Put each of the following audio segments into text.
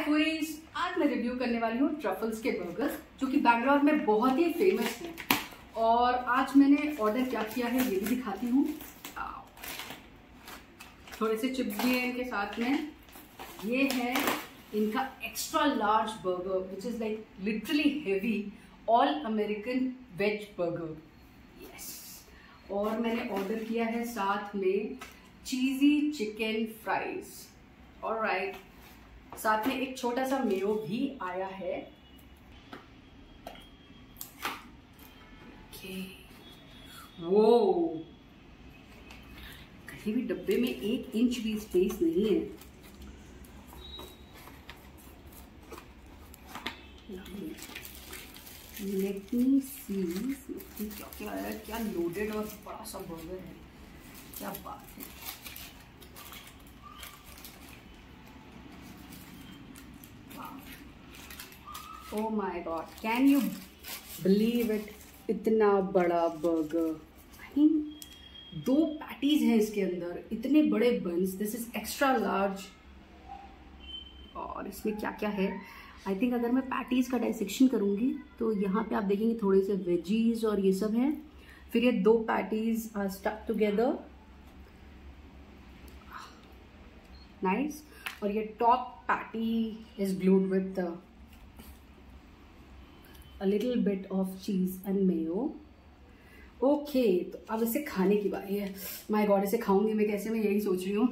हाय आज मैं रिव्यू करने वाली हूँ ट्रफल्स के बर्गर्स जो कि बैंगलोर में बहुत ही फ़ेमस हैं। और आज मैंने ऑर्डर क्या किया है, ये भी दिखाती हूँ। थोड़े से चिप्स भी हैं इनके साथ में। ये है इनका extra large burger which is like literally heavy all American veg burger yes और मैंने ऑर्डर किया है साथ में चीज़ी चिकन फ्राइज और राइट साथ में एक छोटा सा मेयो भी आया है। वो कहीं भी डब्बे में एक इंच भी स्पेस नहीं है। लेट मी सी क्या क्या क्या लोडेड और बड़ा सा बर्गर है। क्या बात है। ओ my God can you believe it इतना बड़ा बर्गर आई मीन दो पैटीज हैं इसके अंदर. इतने बड़े buns this is extra large और इसमें क्या क्या है? आई थिंक अगर मैं पैटीज का डाइसेक्शन करूँगी तो यहाँ पे आप देखेंगे थोड़े से वेजीज और ये सब हैं. फिर ये दो patties are stuck together nice और ये top patty is glued with a little bit of cheese and mayo. Okay तो अब इसे खाने की बारी है। माय गॉड इसे खाऊँगी मैं कैसे? मैं यही सोच रही हूँ।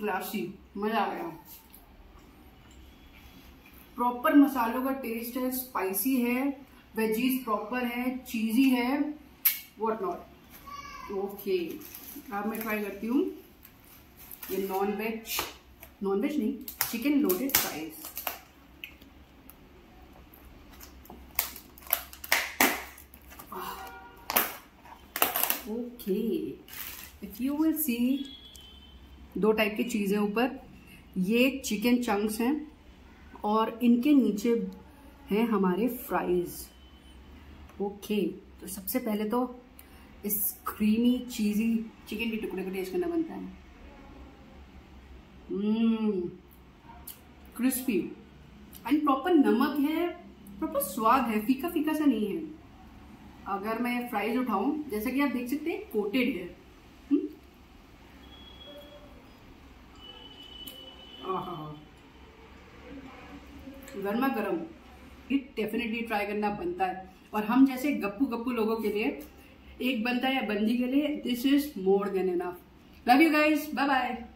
क्लासी मज़ा आ गया। प्रॉपर मसालों का टेस्ट है स्पाइसी है वेजीज प्रॉपर है चीजी है वॉट नॉट ओके अब मैं ट्राई करती हूँ। ये नॉन वेज नॉन वेज नहीं chicken loaded fries okay if you will see दो टाइप की चीज़ें ऊपर ये चिकन चंक्स हैं और इनके नीचे हैं हमारे फ्राइज ओके okay, तो सबसे पहले तो इस क्रीमी चीज़ी चिकन के टुकड़े को टेस्ट करना बनता है। क्रिस्पी एंड प्रॉपर नमक है प्रॉपर स्वाद है फीका फीका सा नहीं है. अगर मैं फ्राइज उठाऊं, जैसा कि आप देख सकते हैं कोटेड है? गर्मा गर्म ये डेफिनेटली ट्राई करना बनता है. और हम जैसे गप्पू गप्पू लोगों के लिए, एक बनता है या बंदी के लिए this is more than enough love you guys bye bye